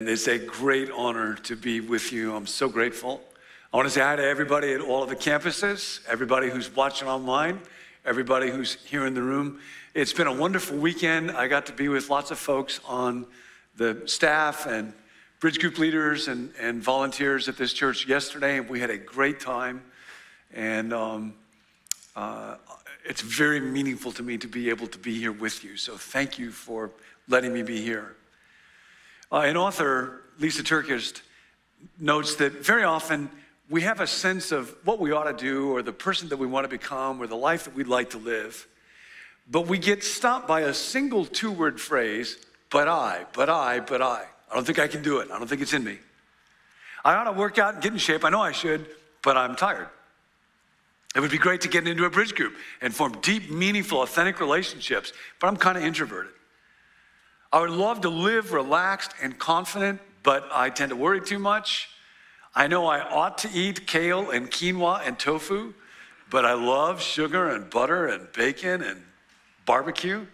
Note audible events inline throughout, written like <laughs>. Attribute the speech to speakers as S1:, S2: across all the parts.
S1: It's a great honor to be with you. I'm so grateful. I want to say hi to everybody at all of the campuses, everybody who's watching online, everybody who's here in the room. It's been a wonderful weekend. I got to be with lots of folks on the staff and bridge group leaders and, and volunteers at this church yesterday. And we had a great time. And um, uh, it's very meaningful to me to be able to be here with you. So thank you for letting me be here. Uh, an author, Lysa TerKeurst, notes that very often we have a sense of what we ought to do or the person that we want to become or the life that we'd like to live. But we get stopped by a single two word phrase, but I, but I, but I. I don't think I can do it. I don't think it's in me. I ought to work out and get in shape. I know I should, but I'm tired. It would be great to get into a bridge group and form deep, meaningful, authentic relationships, but I'm kind of introverted. I would love to live relaxed and confident, but I tend to worry too much. I know I ought to eat kale and quinoa and tofu, but I love sugar and butter and bacon and barbecue.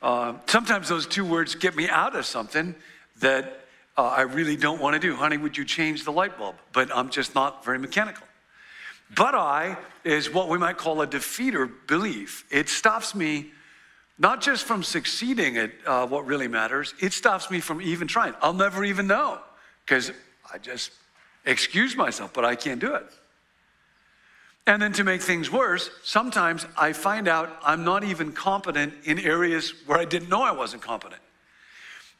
S1: Uh, sometimes those two words get me out of something that uh, I really don't want to do. Honey, would you change the light bulb? But I'm just not very mechanical. But I is what we might call a defeater belief. It stops me not just from succeeding at uh, what really matters, it stops me from even trying. I'll never even know because I just excuse myself, but I can't do it. And then to make things worse, sometimes I find out I'm not even competent in areas where I didn't know I wasn't competent.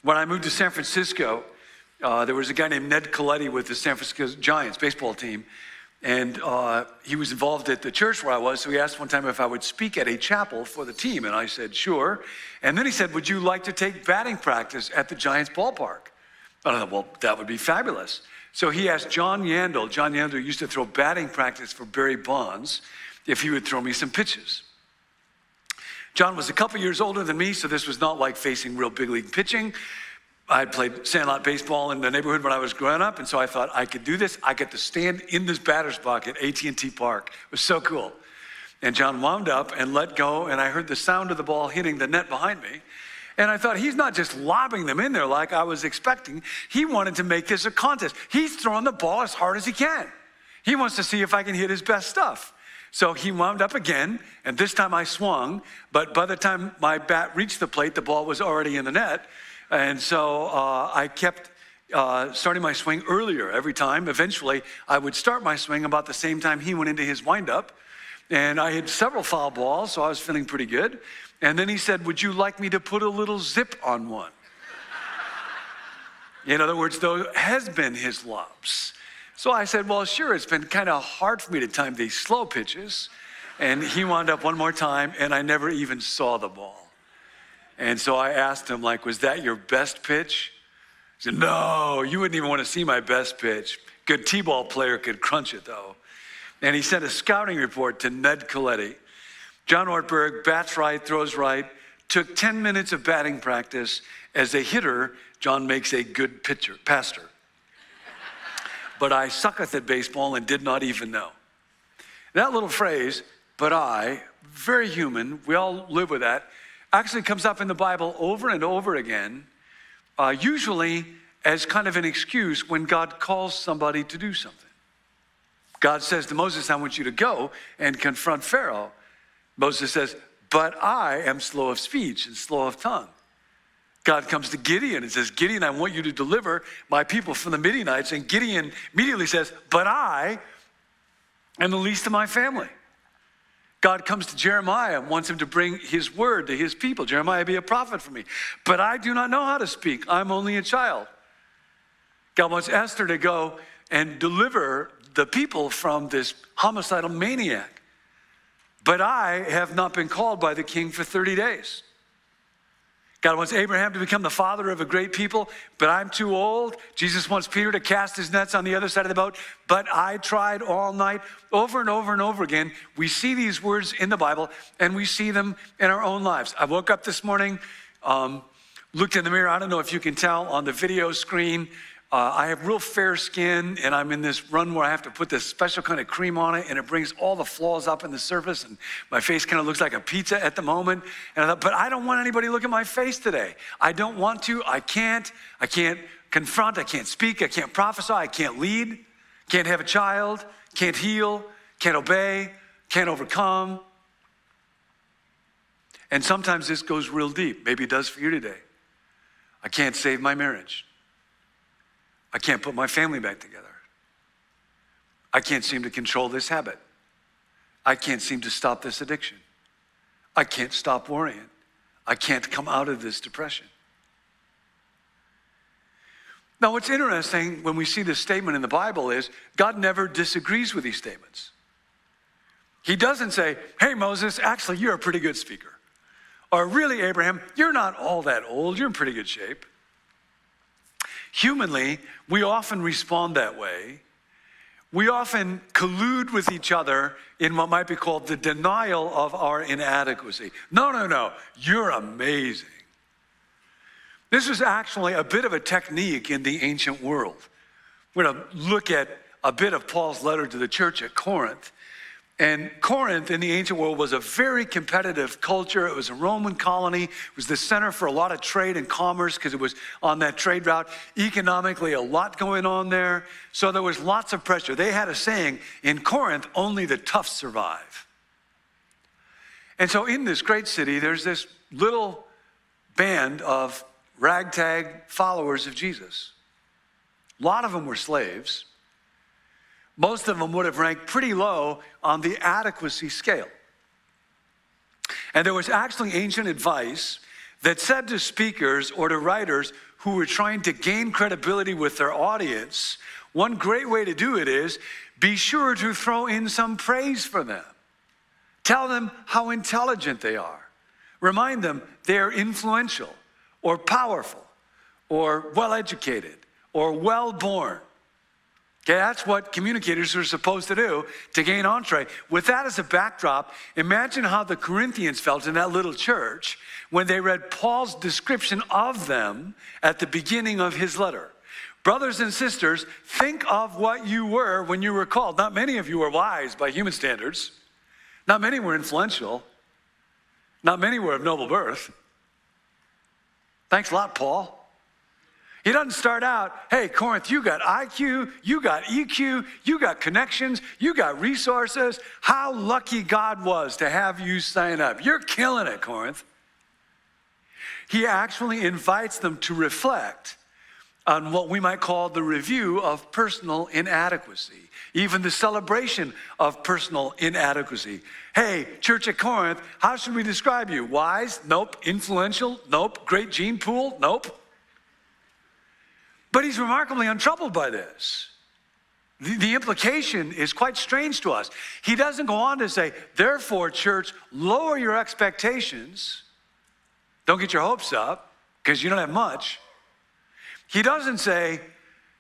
S1: When I moved to San Francisco, uh, there was a guy named Ned Colletti with the San Francisco Giants baseball team, and uh, he was involved at the church where I was, so he asked one time if I would speak at a chapel for the team, and I said, sure. And then he said, Would you like to take batting practice at the Giants ballpark? I thought, Well, that would be fabulous. So he asked John Yandle, John Yandle used to throw batting practice for Barry Bonds, if he would throw me some pitches. John was a couple years older than me, so this was not like facing real big league pitching. I played sandlot baseball in the neighborhood when I was growing up, and so I thought I could do this. I get to stand in this batter's box at AT&T Park. It was so cool. And John wound up and let go, and I heard the sound of the ball hitting the net behind me. And I thought, he's not just lobbing them in there like I was expecting. He wanted to make this a contest. He's throwing the ball as hard as he can. He wants to see if I can hit his best stuff. So he wound up again, and this time I swung, but by the time my bat reached the plate, the ball was already in the net. And so uh, I kept uh, starting my swing earlier every time. Eventually, I would start my swing about the same time he went into his windup. And I had several foul balls, so I was feeling pretty good. And then he said, Would you like me to put a little zip on one? <laughs> In other words, those has been his lobs. So I said, Well, sure, it's been kind of hard for me to time these slow pitches. And he wound up one more time, and I never even saw the ball. And so I asked him, like, was that your best pitch? He said, no, you wouldn't even want to see my best pitch. Good T-ball player could crunch it though. And he sent a scouting report to Ned Colletti. John Ortberg bats right, throws right, took 10 minutes of batting practice. As a hitter, John makes a good pitcher, pastor. but I sucketh at baseball and did not even know. That little phrase, but I, very human, we all live with that actually comes up in the Bible over and over again, uh, usually as kind of an excuse when God calls somebody to do something. God says to Moses, I want you to go and confront Pharaoh. Moses says, But I am slow of speech and slow of tongue. God comes to Gideon and says, Gideon, I want you to deliver my people from the Midianites. And Gideon immediately says, But I am the least of my family. God comes to Jeremiah and wants him to bring his word to his people. Jeremiah, be a prophet for me. But I do not know how to speak. I'm only a child. God wants Esther to go and deliver the people from this homicidal maniac. But I have not been called by the king for 30 days. God wants Abraham to become the father of a great people, but I'm too old. Jesus wants Peter to cast his nets on the other side of the boat, but I tried all night. Over and over and over again, we see these words in the Bible and we see them in our own lives. I woke up this morning, um, looked in the mirror. I don't know if you can tell on the video screen. Uh, I have real fair skin, and I'm in this run where I have to put this special kind of cream on it, and it brings all the flaws up in the surface, and my face kind of looks like a pizza at the moment. And I thought, but I don't want anybody look at my face today. I don't want to. I can't. I can't confront, I can't speak, I can't prophesy, I can't lead, can't have a child, can't heal, can't obey, can't overcome. And sometimes this goes real deep. Maybe it does for you today. I can't save my marriage. I can't put my family back together. I can't seem to control this habit. I can't seem to stop this addiction. I can't stop worrying. I can't come out of this depression. Now, what's interesting when we see this statement in the Bible is God never disagrees with these statements. He doesn't say, Hey, Moses, actually, you're a pretty good speaker. Or really, Abraham, you're not all that old, you're in pretty good shape. Humanly, we often respond that way. We often collude with each other in what might be called the denial of our inadequacy. No, no, no, you're amazing. This is actually a bit of a technique in the ancient world. We're going to look at a bit of Paul's letter to the church at Corinth. And Corinth in the ancient world was a very competitive culture. It was a Roman colony. It was the center for a lot of trade and commerce because it was on that trade route. Economically, a lot going on there. So there was lots of pressure. They had a saying in Corinth, only the tough survive. And so in this great city, there's this little band of ragtag followers of Jesus. A lot of them were slaves most of them would have ranked pretty low on the adequacy scale. And there was actually ancient advice that said to speakers or to writers who were trying to gain credibility with their audience, one great way to do it is be sure to throw in some praise for them. Tell them how intelligent they are. Remind them they're influential or powerful or well educated or well born Okay, that's what communicators are supposed to do to gain entree. With that as a backdrop, imagine how the Corinthians felt in that little church when they read Paul's description of them at the beginning of his letter. Brothers and sisters, think of what you were when you were called. Not many of you were wise by human standards. Not many were influential. Not many were of noble birth. Thanks a lot, Paul. He doesn't start out, hey, Corinth, you got IQ, you got EQ, you got connections, you got resources. How lucky God was to have you sign up. You're killing it, Corinth. He actually invites them to reflect on what we might call the review of personal inadequacy, even the celebration of personal inadequacy. Hey, Church at Corinth, how should we describe you? Wise? Nope. Influential? Nope. Great gene pool? Nope. But he's remarkably untroubled by this. The, the, implication is quite strange to us. He doesn't go on to say, therefore, church, lower your expectations. Don't get your hopes up because you don't have much. He doesn't say,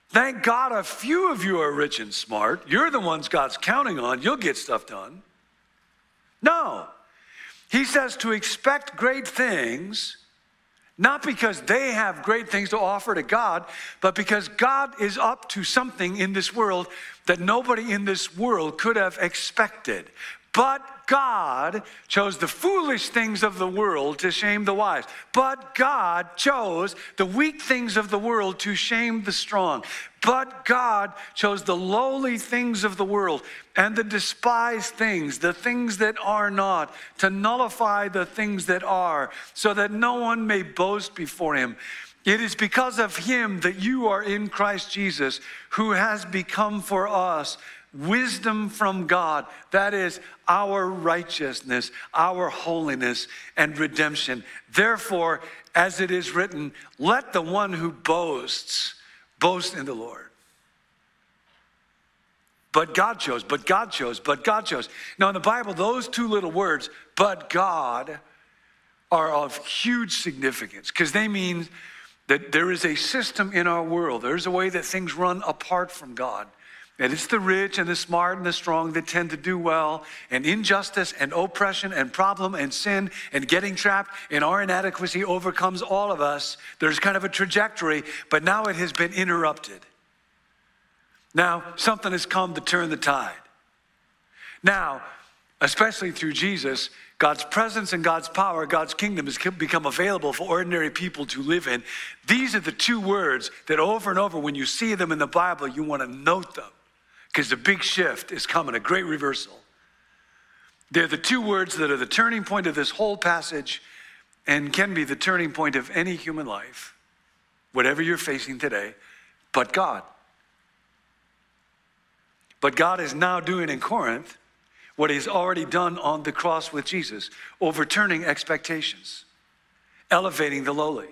S1: thank God a few of you are rich and smart. You're the ones God's counting on. You'll get stuff done. No. He says to expect great things not because they have great things to offer to God, but because God is up to something in this world that nobody in this world could have expected. But God chose the foolish things of the world to shame the wise. But God chose the weak things of the world to shame the strong. But God chose the lowly things of the world and the despised things, the things that are not, to nullify the things that are, so that no one may boast before him. It is because of him that you are in Christ Jesus, who has become for us wisdom from God. That is our righteousness, our holiness, and redemption. Therefore, as it is written, let the one who boasts boast in the Lord. But God chose, but God chose, but God chose. Now, in the Bible, those two little words, but God, are of huge significance because they mean that there is a system in our world, there's a way that things run apart from God. And it's the rich and the smart and the strong that tend to do well, and injustice and oppression and problem and sin and getting trapped in our inadequacy overcomes all of us. There's kind of a trajectory, but now it has been interrupted. Now, something has come to turn the tide. Now, especially through Jesus, God's presence and God's power, God's kingdom has become available for ordinary people to live in. These are the two words that over and over, when you see them in the Bible, you want to note them because the big shift is coming, a great reversal. They're the two words that are the turning point of this whole passage and can be the turning point of any human life, whatever you're facing today, but God. But God is now doing in Corinth what he's already done on the cross with Jesus, overturning expectations, elevating the lowly,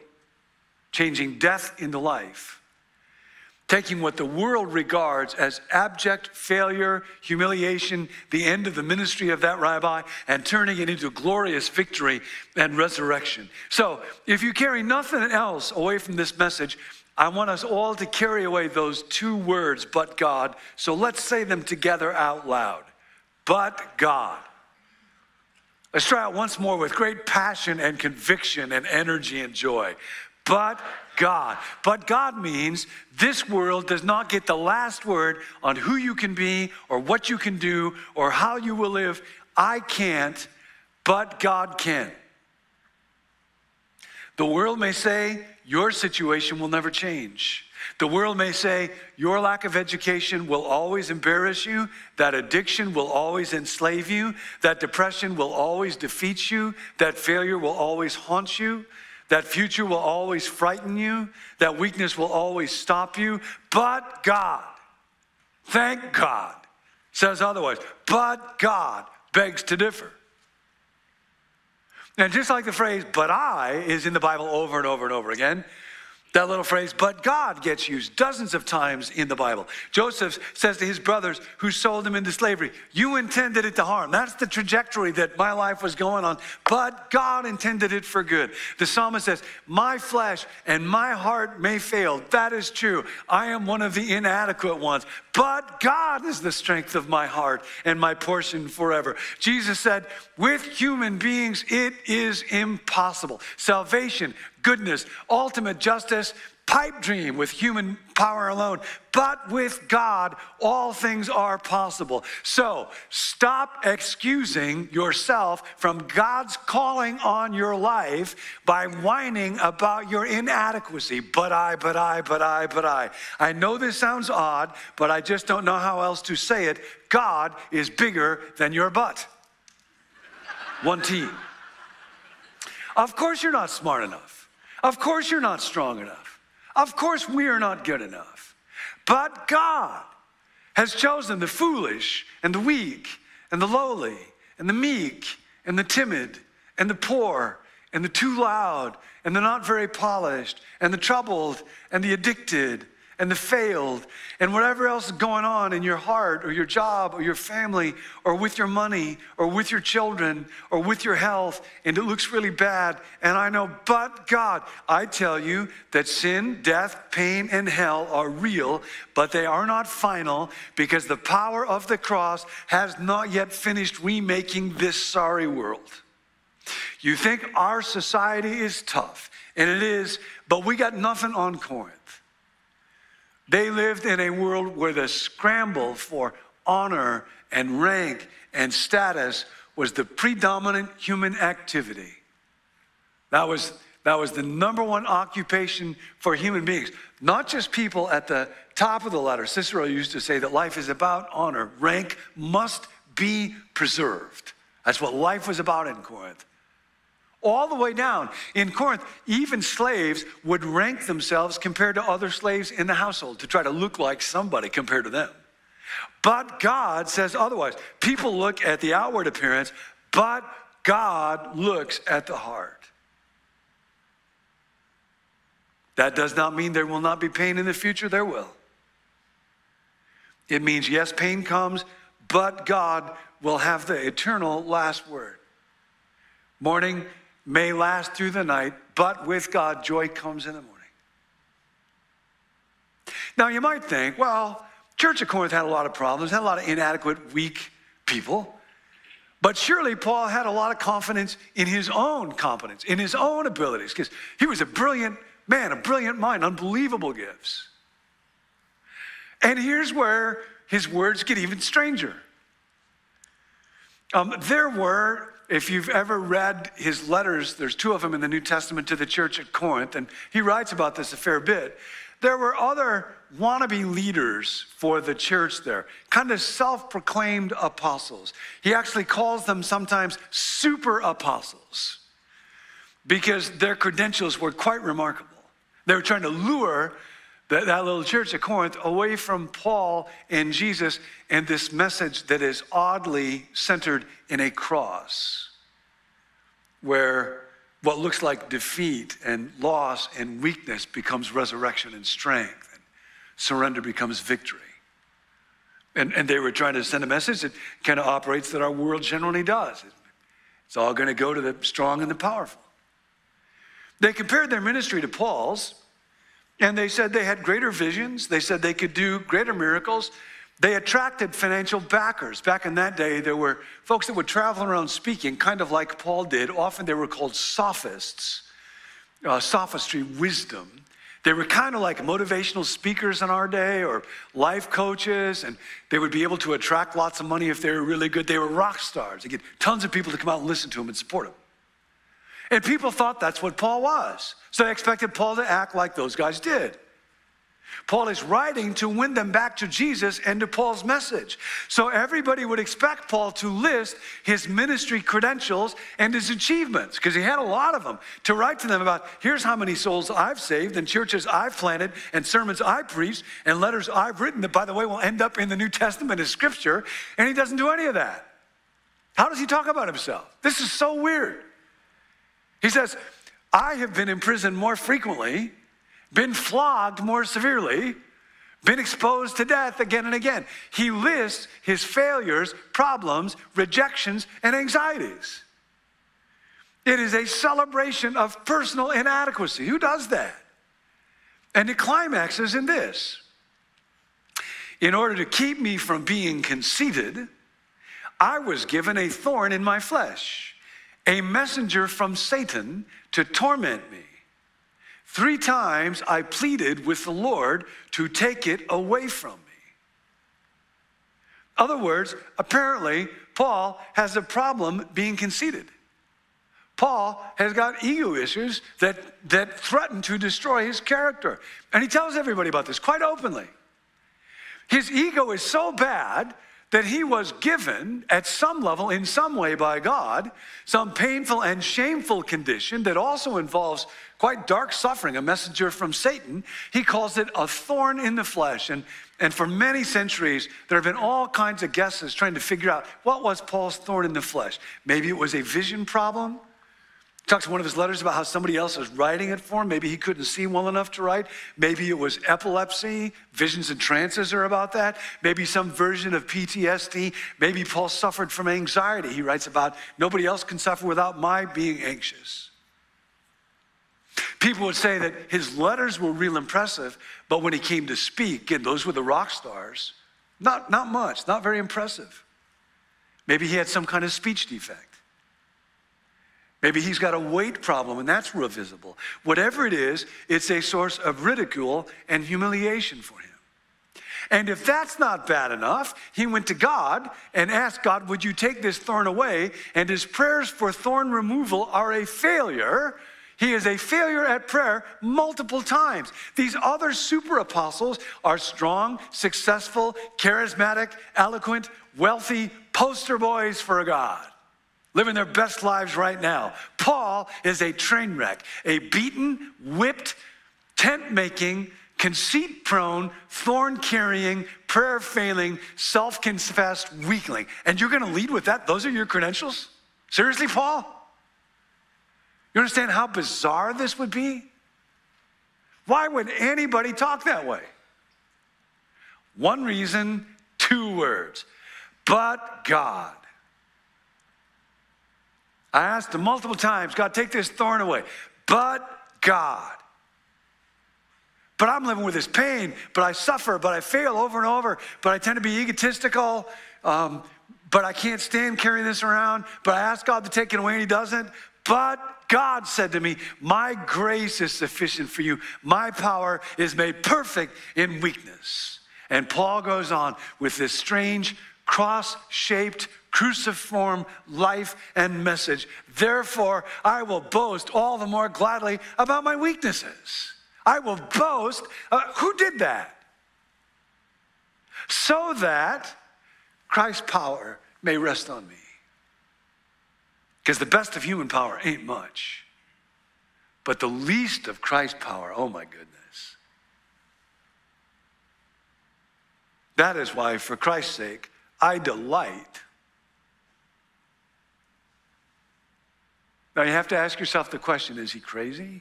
S1: changing death into life, taking what the world regards as abject failure, humiliation, the end of the ministry of that rabbi, and turning it into glorious victory and resurrection. So, if you carry nothing else away from this message, I want us all to carry away those two words, but God. So let's say them together out loud but God. Let's try it once more with great passion and conviction and energy and joy. But God. But God means this world does not get the last word on who you can be or what you can do or how you will live. I can't, but God can. The world may say your situation will never change. The world may say your lack of education will always embarrass you, that addiction will always enslave you, that depression will always defeat you, that failure will always haunt you, that future will always frighten you, that weakness will always stop you. But God, thank God, says otherwise. But God begs to differ. And just like the phrase, but I is in the Bible over and over and over again, that little phrase, but God gets used dozens of times in the Bible. Joseph says to his brothers who sold him into slavery, You intended it to harm. That's the trajectory that my life was going on, but God intended it for good. The psalmist says, My flesh and my heart may fail. That is true. I am one of the inadequate ones, but God is the strength of my heart and my portion forever. Jesus said, With human beings, it is impossible. Salvation, goodness, ultimate justice, pipe dream with human power alone. But with God, all things are possible. So stop excusing yourself from God's calling on your life by whining about your inadequacy. But I, but I, but I, but I. I know this sounds odd, but I just don't know how else to say it. God is bigger than your butt. One T. Of course, you're not smart enough. Of course, you're not strong enough. Of course, we are not good enough. But God has chosen the foolish and the weak and the lowly and the meek and the timid and the poor and the too loud and the not very polished and the troubled and the addicted and the failed and whatever else is going on in your heart or your job or your family or with your money or with your children or with your health and it looks really bad and I know but God I tell you that sin death pain and hell are real but they are not final because the power of the cross has not yet finished remaking this sorry world. You think our society is tough and it is but we got nothing on Corinth they lived in a world where the scramble for honor and rank and status was the predominant human activity. That was, that was the number one occupation for human beings, not just people at the top of the ladder. Cicero used to say that life is about honor, rank must be preserved. That's what life was about in Corinth all the way down. In Corinth, even slaves would rank themselves compared to other slaves in the household to try to look like somebody compared to them. But God says otherwise. People look at the outward appearance, but God looks at the heart. That does not mean there will not be pain in the future, there will. It means, yes, pain comes, but God will have the eternal last word. Mourning, may last through the night, but with God, joy comes in the morning. Now, you might think, well, Church of Corinth had a lot of problems, had a lot of inadequate, weak people. But surely Paul had a lot of confidence in his own competence, in his own abilities, because he was a brilliant man, a brilliant mind, unbelievable gifts. And here's where his words get even stranger. Um, there were if you've ever read his letters, there's two of them in the New Testament to the church at Corinth, and he writes about this a fair bit. There were other wannabe leaders for the church there, kind of self proclaimed apostles. He actually calls them sometimes super apostles because their credentials were quite remarkable. They were trying to lure that, that little church at Corinth away from Paul and Jesus and this message that is oddly centered in a cross, where what looks like defeat and loss and weakness becomes resurrection and strength, and surrender becomes victory. And, and they were trying to send a message that kind of operates that our world generally does. It's all going to go to the strong and the powerful. They compared their ministry to Paul's, and they said they had greater visions. They said they could do greater miracles. They attracted financial backers. Back in that day, there were folks that would travel around speaking, kind of like Paul did. Often they were called sophists, uh, sophistry, wisdom. They were kind of like motivational speakers in our day or life coaches, and they would be able to attract lots of money if they were really good. They were rock stars. They get tons of people to come out and listen to them and support them. And people thought that's what Paul was. So they expected Paul to act like those guys did. Paul is writing to win them back to Jesus and to Paul's message. So everybody would expect Paul to list his ministry credentials and his achievements, because he had a lot of them, to write to them about here's how many souls I've saved, and churches I've planted, and sermons I've preached, and letters I've written that, by the way, will end up in the New Testament as scripture. And he doesn't do any of that. How does he talk about himself? This is so weird. He says, I have been imprisoned more frequently, been flogged more severely, been exposed to death again and again. He lists his failures, problems, rejections, and anxieties. It is a celebration of personal inadequacy. Who does that? And it climaxes in this In order to keep me from being conceited, I was given a thorn in my flesh a messenger from Satan to torment me. Three times I pleaded with the Lord to take it away from me. Other words, apparently, Paul has a problem being conceited. Paul has got ego issues that, that threaten to destroy his character. And he tells everybody about this quite openly. His ego is so bad that he was given at some level, in some way by God, some painful and shameful condition that also involves quite dark suffering, a messenger from Satan. He calls it a thorn in the flesh. And, and for many centuries, there have been all kinds of guesses trying to figure out what was Paul's thorn in the flesh. Maybe it was a vision problem. Talks in one of his letters about how somebody else was writing it for him. Maybe he couldn't see well enough to write. Maybe it was epilepsy. Visions and trances are about that. Maybe some version of PTSD. Maybe Paul suffered from anxiety. He writes about nobody else can suffer without my being anxious. People would say that his letters were real impressive, but when he came to speak, and those were the rock stars, not, not much, not very impressive. Maybe he had some kind of speech defect. Maybe he's got a weight problem and that's real visible. Whatever it is, it's a source of ridicule and humiliation for him. And if that's not bad enough, he went to God and asked God, Would you take this thorn away? And his prayers for thorn removal are a failure. He is a failure at prayer multiple times. These other super apostles are strong, successful, charismatic, eloquent, wealthy poster boys for God living their best lives right now. Paul is a train wreck, a beaten, whipped, tent making, conceit prone, thorn carrying, prayer failing, self confessed weakling. And you're going to lead with that? Those are your credentials? Seriously, Paul? You understand how bizarre this would be? Why would anybody talk that way? One reason, two words. But God. I asked him multiple times, God, take this thorn away. But God. But I'm living with this pain, but I suffer, but I fail over and over, but I tend to be egotistical, um, but I can't stand carrying this around, but I ask God to take it away and He doesn't. But God said to me, My grace is sufficient for you. My power is made perfect in weakness. And Paul goes on with this strange cross shaped cruciform life and message. Therefore, I will boast all the more gladly about my weaknesses. I will boast. Uh, who did that? So that Christ's power may rest on me. Because the best of human power ain't much. But the least of Christ's power, oh my goodness. That is why, for Christ's sake, I delight. Now you have to ask yourself the question is he crazy?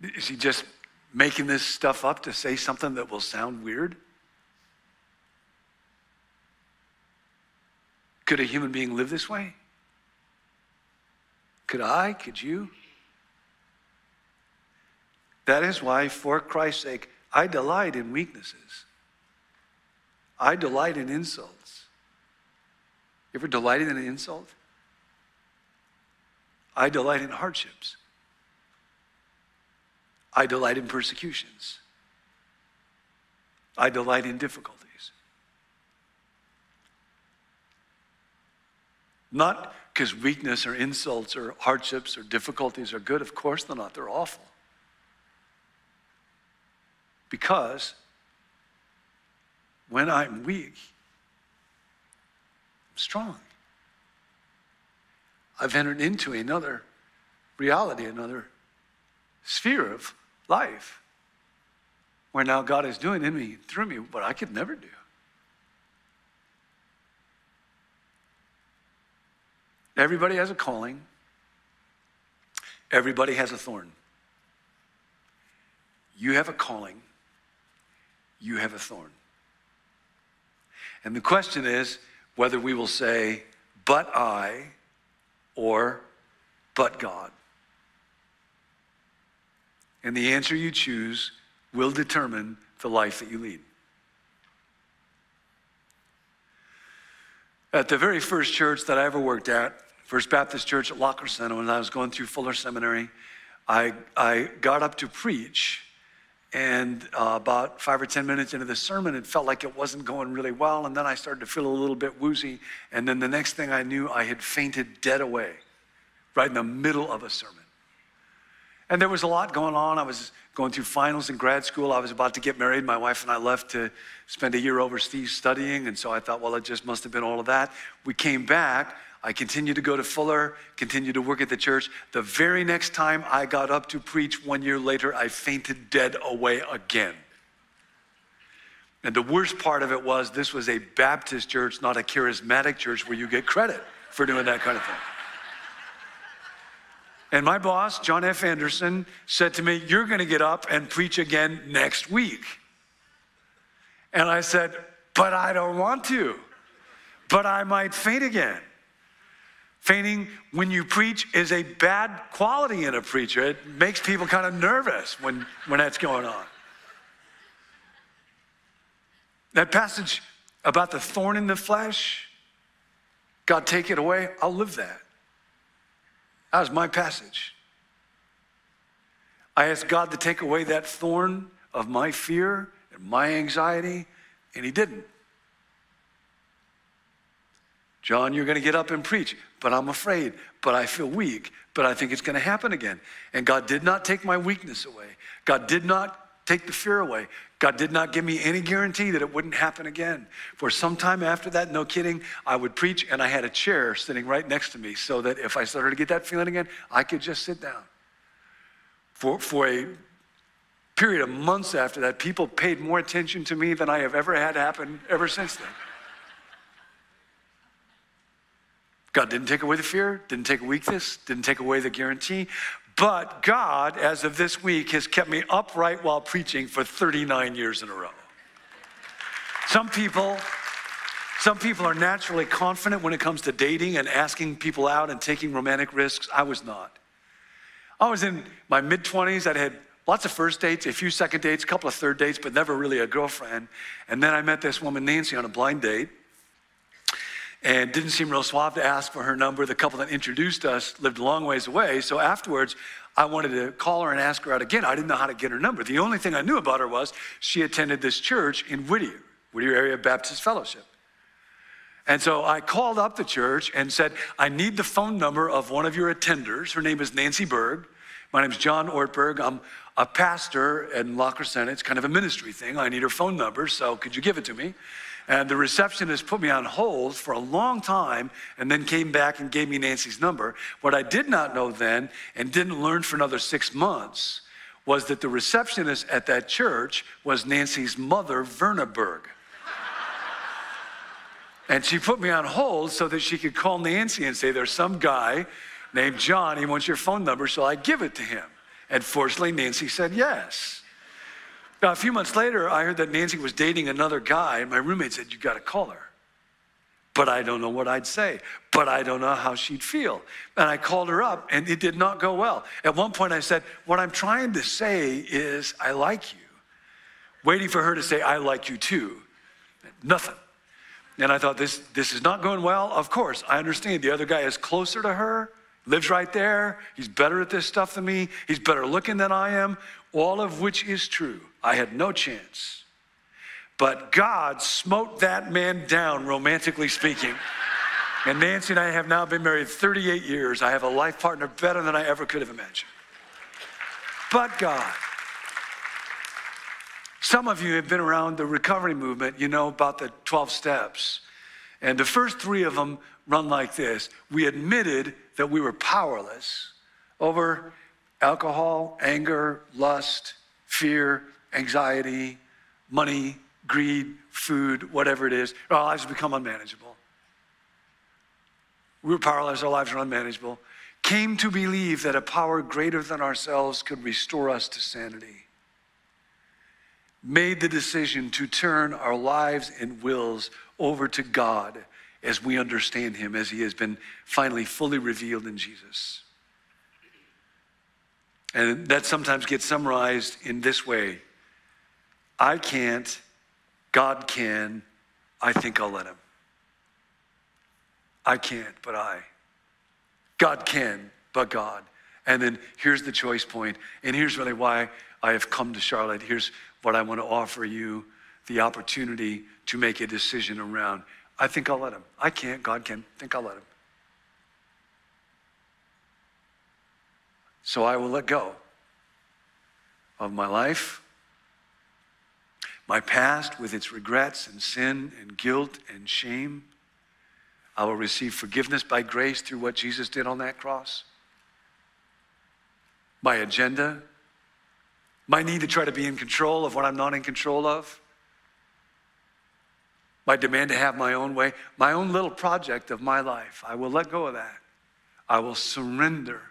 S1: Is he just making this stuff up to say something that will sound weird? Could a human being live this way? Could I? Could you? That is why, for Christ's sake, I delight in weaknesses. I delight in insults. You ever delighted in an insult? I delight in hardships. I delight in persecutions. I delight in difficulties. Not because weakness or insults or hardships or difficulties are good. Of course they're not, they're awful. Because when I'm weak, I'm strong. I've entered into another reality, another sphere of life where now God is doing in me, through me, what I could never do. Everybody has a calling. Everybody has a thorn. You have a calling. You have a thorn. And the question is whether we will say, but I, or but God. And the answer you choose will determine the life that you lead. At the very first church that I ever worked at, First Baptist Church at La Crescenta, when I was going through Fuller Seminary, I, I got up to preach. And uh, about five or 10 minutes into the sermon, it felt like it wasn't going really well. And then I started to feel a little bit woozy. And then the next thing I knew, I had fainted dead away right in the middle of a sermon. And there was a lot going on. I was going through finals in grad school. I was about to get married. My wife and I left to spend a year overseas studying. And so I thought, well, it just must have been all of that. We came back. I continued to go to Fuller, continued to work at the church. The very next time I got up to preach one year later, I fainted dead away again. And the worst part of it was this was a Baptist church, not a charismatic church where you get credit for doing that kind of thing. And my boss, John F. Anderson, said to me, You're going to get up and preach again next week. And I said, But I don't want to. But I might faint again. Fainting when you preach is a bad quality in a preacher. It makes people kind of nervous when, when that's going on. That passage about the thorn in the flesh, God, take it away. I'll live that. That was my passage. I asked God to take away that thorn of my fear and my anxiety, and He didn't. John, you're going to get up and preach, but I'm afraid, but I feel weak, but I think it's going to happen again. And God did not take my weakness away. God did not take the fear away. God did not give me any guarantee that it wouldn't happen again. For some time after that, no kidding, I would preach and I had a chair sitting right next to me so that if I started to get that feeling again, I could just sit down. For, for a period of months after that, people paid more attention to me than I have ever had happen ever since then. God didn't take away the fear, didn't take weakness, didn't take away the guarantee, but God, as of this week, has kept me upright while preaching for 39 years in a row. Some people, some people are naturally confident when it comes to dating and asking people out and taking romantic risks. I was not. I was in my mid 20s. I'd had lots of first dates, a few second dates, a couple of third dates, but never really a girlfriend. And then I met this woman, Nancy, on a blind date and didn't seem real suave to ask for her number. The couple that introduced us lived a long ways away. So afterwards, I wanted to call her and ask her out again. I didn't know how to get her number. The only thing I knew about her was she attended this church in Whittier, Whittier Area Baptist Fellowship. And so I called up the church and said, I need the phone number of one of your attenders. Her name is Nancy Berg. My name is John Ortberg. I'm a pastor in La Crescenta. It's kind of a ministry thing. I need her phone number, so could you give it to me? And the receptionist put me on hold for a long time and then came back and gave me Nancy's number. What I did not know then and didn't learn for another six months was that the receptionist at that church was Nancy's mother, Verna Berg. And she put me on hold so that she could call Nancy and say, There's some guy named John, he wants your phone number, so I give it to him. And fortunately, Nancy said yes. Now, a few months later, I heard that Nancy was dating another guy, and my roommate said, You got to call her. But I don't know what I'd say, but I don't know how she'd feel. And I called her up, and it did not go well. At one point, I said, What I'm trying to say is, I like you. Waiting for her to say, I like you too. Nothing. And I thought, this, this is not going well. Of course, I understand the other guy is closer to her, lives right there. He's better at this stuff than me. He's better looking than I am, all of which is true. I had no chance. But God smote that man down, romantically speaking. And Nancy and I have now been married 38 years. I have a life partner better than I ever could have imagined. But God. Some of you have been around the recovery movement, you know about the 12 steps. And the first three of them run like this We admitted that we were powerless over alcohol, anger, lust, fear, anxiety, money, greed, food, whatever it is. Our lives become unmanageable. We were powerless, our lives were unmanageable. Came to believe that a power greater than ourselves could restore us to sanity made the decision to turn our lives and wills over to God as we understand Him, as He has been finally fully revealed in Jesus. And that sometimes gets summarized in this way I can't, God can, I think I'll let Him. I can't, but I. God can, but God. And then here's the choice point, and here's really why I have come to Charlotte. Here's what I want to offer you the opportunity to make a decision around. I think I'll let him. I can't, God can. Think I'll let him. So I will let go of my life, my past with its regrets and sin and guilt and shame. I will receive forgiveness by grace through what Jesus did on that cross. My agenda my need to try to be in control of what I'm not in control of, my demand to have my own way, my own little project of my life. I will let go of that. I will surrender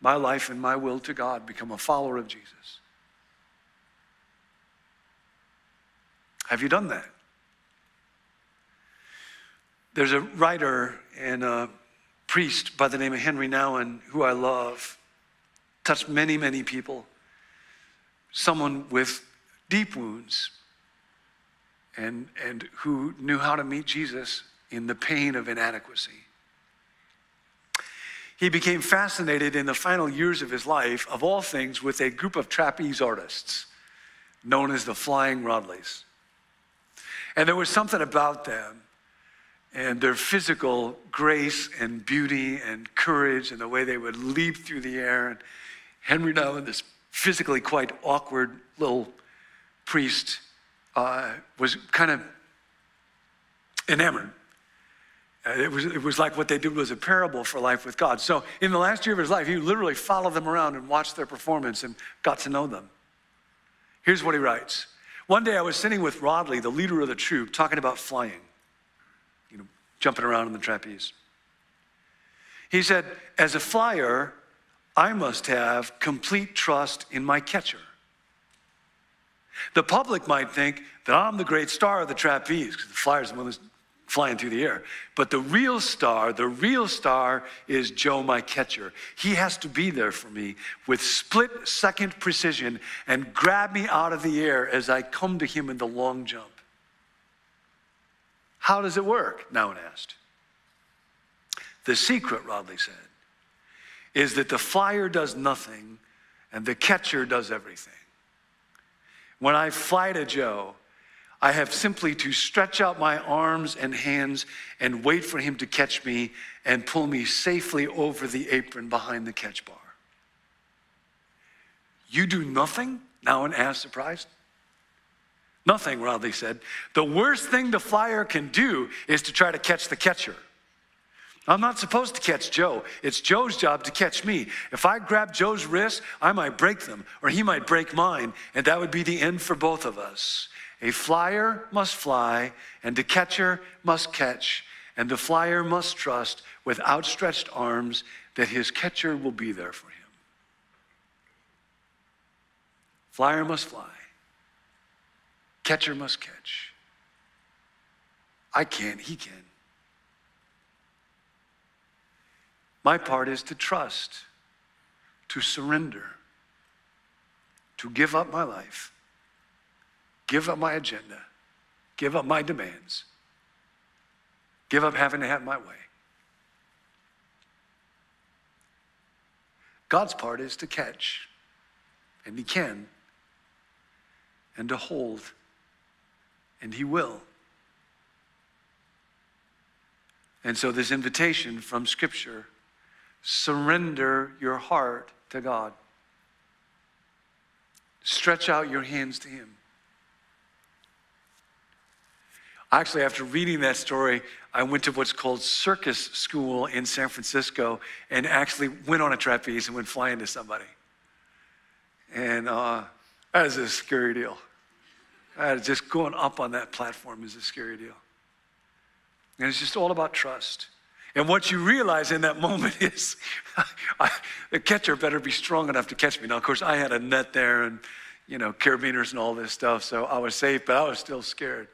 S1: my life and my will to God, become a follower of Jesus. Have you done that? There's a writer and a priest by the name of Henri Nouwen who I love, touched many, many people someone with deep wounds and, and who knew how to meet Jesus in the pain of inadequacy. He became fascinated in the final years of his life, of all things, with a group of trapeze artists known as the Flying Rodleighs. And there was something about them and their physical grace and beauty and courage and the way they would leap through the air. And Henri Nouwen, this physically quite awkward little priest, uh, was kind of enamored. Uh, it, was, it was like what they did was a parable for life with God. So, in the last year of his life, he literally followed them around and watched their performance and got to know them. Here's what he writes One day I was sitting with Rodleigh, the leader of the troupe, talking about flying, you know, jumping around in the trapeze. He said, As a flyer, I must have complete trust in my catcher. The public might think that I'm the great star of the trapeze, because the flyer's the one that's flying through the air. But the real star, the real star is Joe, my catcher. He has to be there for me with split second precision and grab me out of the air as I come to him in the long jump. How does it work? Nouwen asked. The secret, Rodleigh said, is that the flyer does nothing and the catcher does everything. When I fly to Joe, I have simply to stretch out my arms and hands and wait for him to catch me and pull me safely over the apron behind the catch bar. You do nothing? Nouwen as surprised. Nothing, Rodleigh said. The worst thing the flyer can do is to try to catch the catcher. I'm not supposed to catch Joe. It's Joe's job to catch me. If I grab Joe's wrist, I might break them, or he might break mine, and that would be the end for both of us. A flyer must fly, and the catcher must catch, and the flyer must trust with outstretched arms that his catcher will be there for him. Flyer must fly, catcher must catch. I can't, he can. My part is to trust, to surrender, to give up my life, give up my agenda, give up my demands, give up having to have my way. God's part is to catch, and He can, and to hold, and He will. And so, this invitation from Scripture surrender your heart to God. Stretch out your hands to Him. Actually, after reading that story, I went to what's called circus school in San Francisco and actually went on a trapeze and went flying to somebody. And uh, that is a scary deal. Uh, just going up on that platform is a scary deal. And it's just all about trust. And what you realize in that <laughs> moment is I, the catcher better be strong enough to catch me. Now, of course, I had a net there and, you know, carabiners and all this stuff, so I was safe, but I was still scared.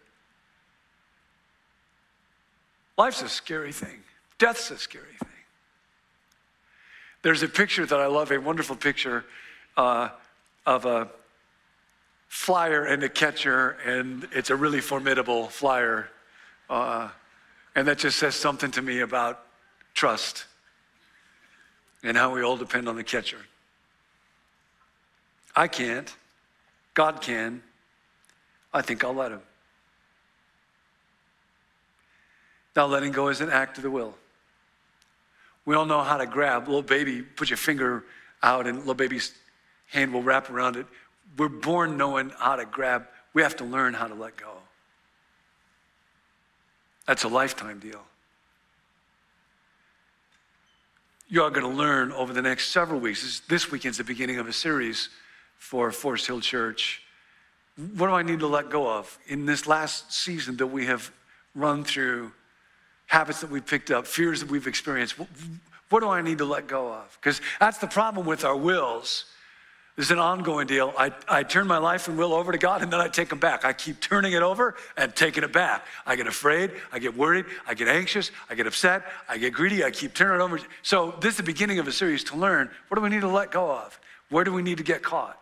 S1: Life's a scary thing, death's a scary thing. There's a picture that I love, a wonderful picture uh, of a flyer and a catcher, and it's a really formidable flyer. Uh, and that just says something to me about trust and how we all depend on the catcher. I can't. God can. I think I'll let him. Now, letting go is an act of the will. We all know how to grab. Little baby, put your finger out, and little baby's hand will wrap around it. We're born knowing how to grab. We have to learn how to let go. That's a lifetime deal. You are going to learn over the next several weeks. This weekend's the beginning of a series for Forest Hill Church. What do I need to let go of in this last season that we have run through? Habits that we've picked up, fears that we've experienced. What do I need to let go of? Because that's the problem with our wills is an ongoing deal. I, I turn my life and will over to God and then I take them back. I keep turning it over and taking it back. I get afraid, I get worried, I get anxious, I get upset, I get greedy, I keep turning it over. So, this is the beginning of a series to learn what do we need to let go of? Where do we need to get caught?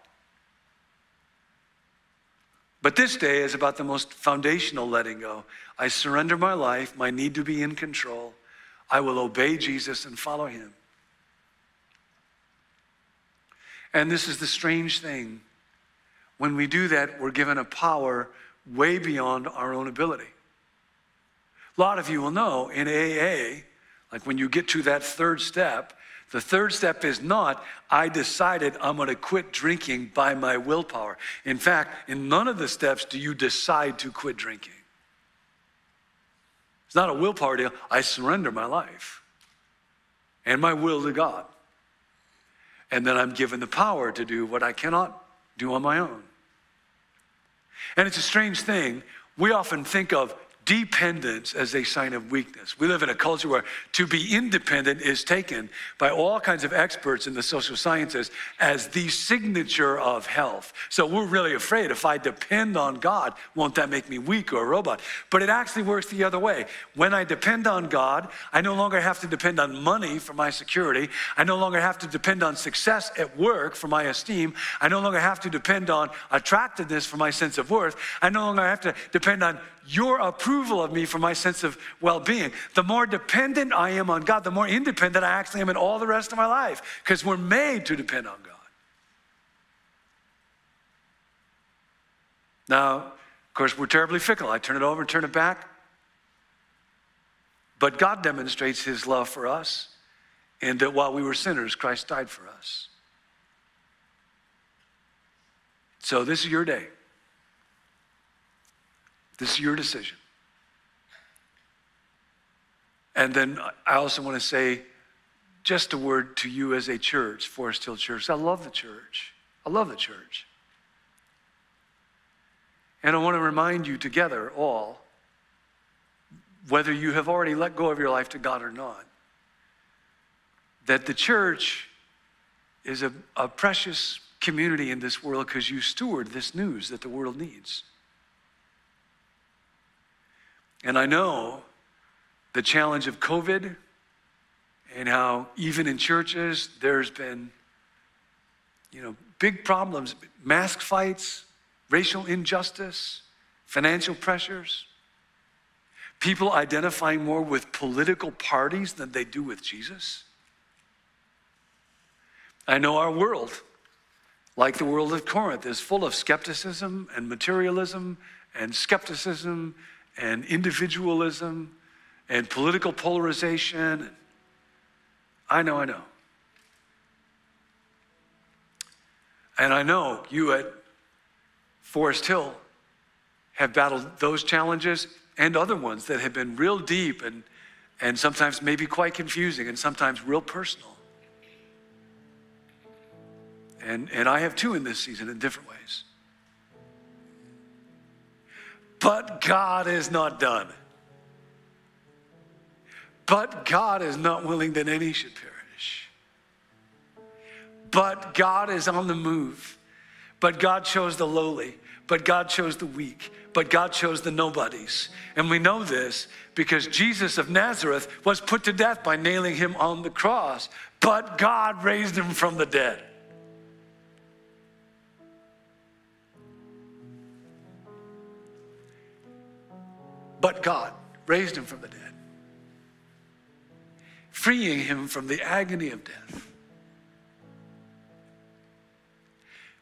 S1: But this day is about the most foundational letting go. I surrender my life, my need to be in control. I will obey Jesus and follow him. And this is the strange thing. When we do that, we're given a power way beyond our own ability. A lot of you will know in AA, like when you get to that third step, the third step is not, I decided I'm going to quit drinking by my willpower. In fact, in none of the steps do you decide to quit drinking. It's not a willpower deal. I surrender my life and my will to God. And then I'm given the power to do what I cannot do on my own. And it's a strange thing. We often think of dependence as a sign of weakness. We live in a culture where to be independent is taken by all kinds of experts in the social sciences as the signature of health. So we're really afraid if I depend on God, won't that make me weak or a robot? But it actually works the other way. When I depend on God, I no longer have to depend on money for my security. I no longer have to depend on success at work for my esteem. I no longer have to depend on attractiveness for my sense of worth. I no longer have to depend on your approval of me for my sense of well being. The more dependent I am on God, the more independent I actually am in all the rest of my life because we're made to depend on God. Now, Of course, we're terribly fickle. I turn it over and turn it back. But God demonstrates his love for us, and that while we were sinners, Christ died for us. So this is your day. This is your decision. And then I also want to say just a word to you as a church, Forest Hill Church. I love the church. I love the church. And I want to remind you together, all, whether you have already let go of your life to God or not, that the church is a, a precious community in this world because you steward this news that the world needs. And I know the challenge of COVID and how even in churches there's been you know big problems mask fights racial injustice financial pressures people identifying more with political parties than they do with jesus. I know our world like the world of corinth is full of skepticism and materialism and skepticism and individualism and political polarization. I know, I know. And I know you at Forest Hill have battled those challenges and other ones that have been real deep and, and sometimes maybe quite confusing and sometimes real personal. And, and I have too in this season in different ways. But God is not done. But God is not willing that any should perish. But God is on the move. But God chose the lowly. But God chose the weak. But God chose the nobodies. And we know this because Jesus of Nazareth was put to death by nailing him on the cross. But God raised him from the dead. But God raised him from the dead freeing him from the agony of death.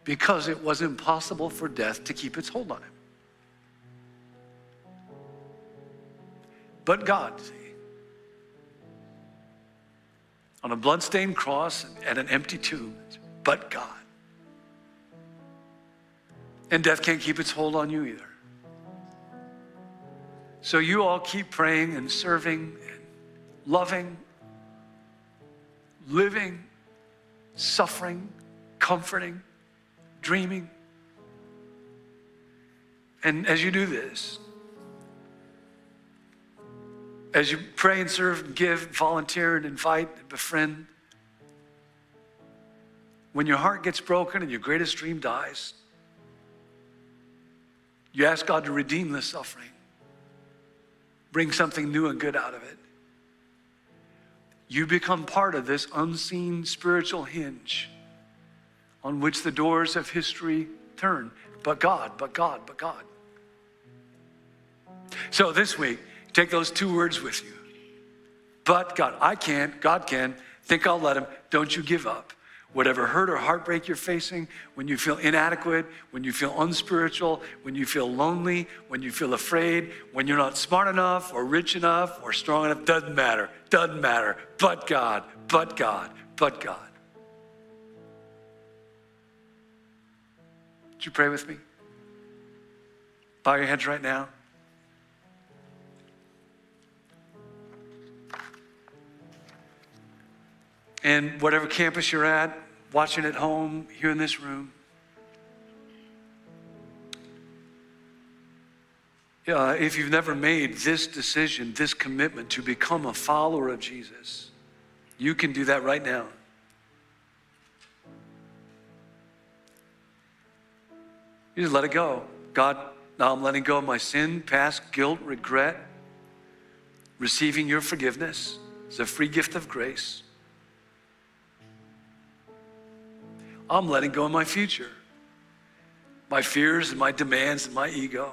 S1: Because it was impossible for death to keep its hold on him. But God, see, on a bloodstained cross and an empty tomb, but God. And death can't keep its hold on you either. So you all keep praying and serving and loving living, suffering, comforting, dreaming. And as you do this, as you pray and serve and give, volunteer and invite and befriend, when your heart gets broken and your greatest dream dies, you ask God to redeem the suffering, bring something new and good out of it. You become part of this unseen spiritual hinge on which the doors of history turn. But God, but God, but God. So this week, take those two words with you. But God, I can't, God can. Think I'll let him. Don't you give up. Whatever hurt or heartbreak you're facing, when you feel inadequate, when you feel unspiritual, when you feel lonely, when you feel afraid, when you're not smart enough or rich enough or strong enough, doesn't matter, doesn't matter. But God, but God, but God. Would you pray with me? Bow your heads right now. And whatever campus you're at, watching at home, here in this room, uh, if you've never made this decision, this commitment to become a follower of Jesus, you can do that right now. You just let it go. God, now I'm letting go of my sin, past guilt, regret, receiving your forgiveness. It's a free gift of grace. I'm letting go of my future, my fears and my demands and my ego.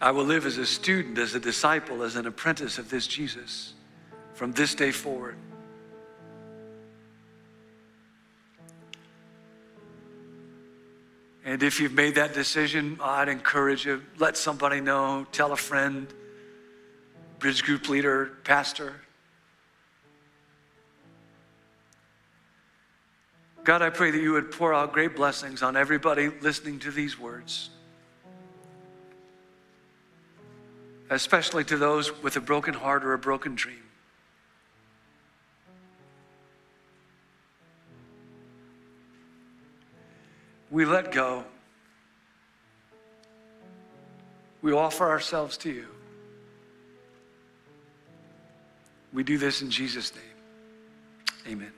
S1: I will live as a student, as a disciple, as an apprentice of this Jesus from this day forward. And if you've made that decision, I'd encourage you, let somebody know, tell a friend, bridge group leader, pastor. God, I pray that you would pour out great blessings on everybody listening to these words, especially to those with a broken heart or a broken dream. We let go. We offer ourselves to you. We do this in Jesus' name. Amen.